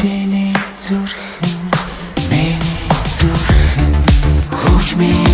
Чиний зүрхэн Миний зүрхэн Хөөж минь